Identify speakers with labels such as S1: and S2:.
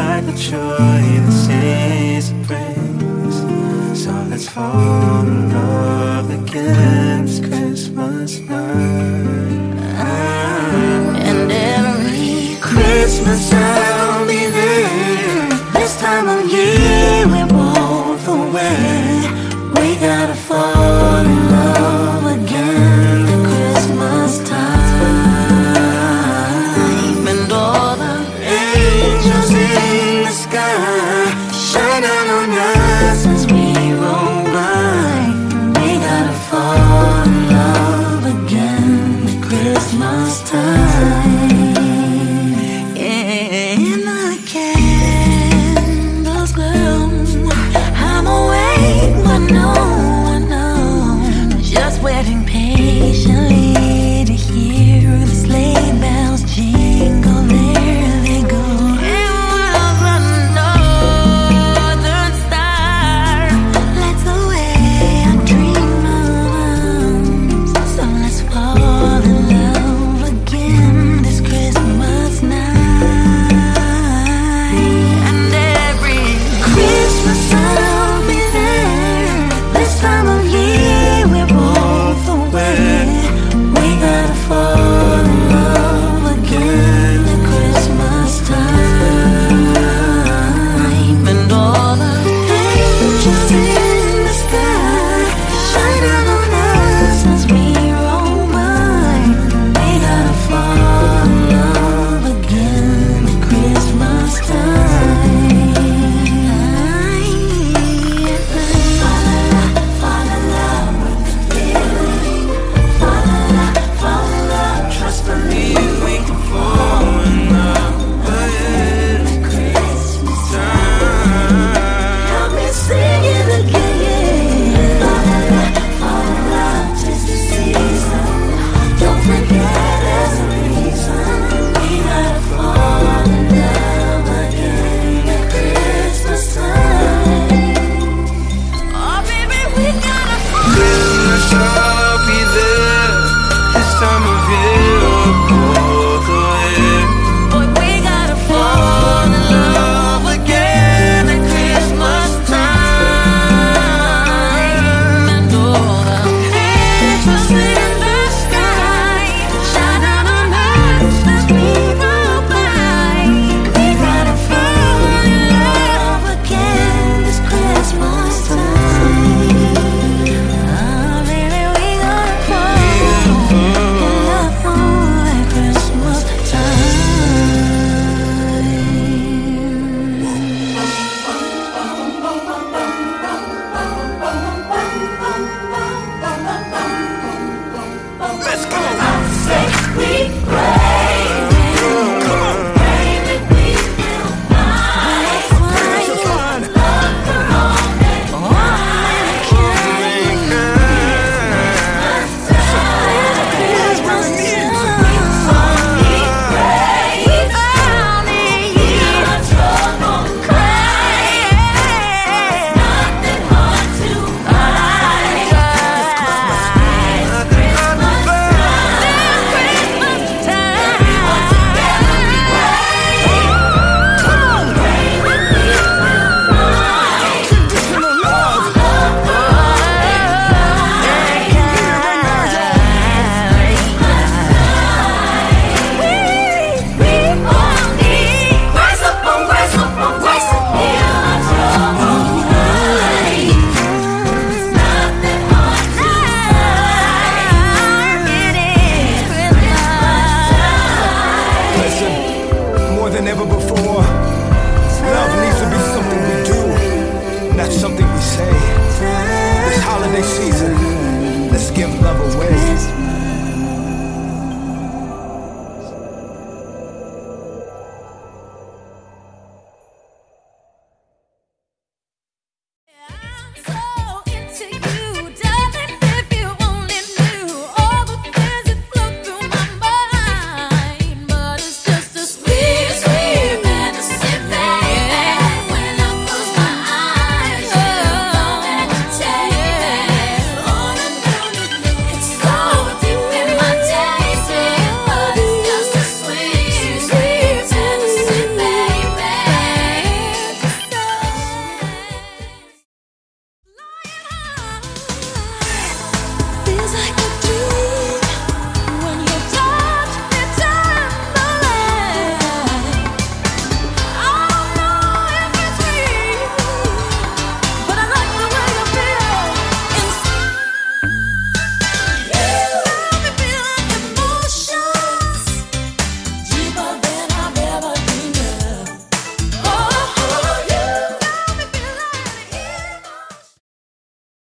S1: like the joy the saints brings. So let's fall in love again this Christmas night.
S2: And every Christmas night.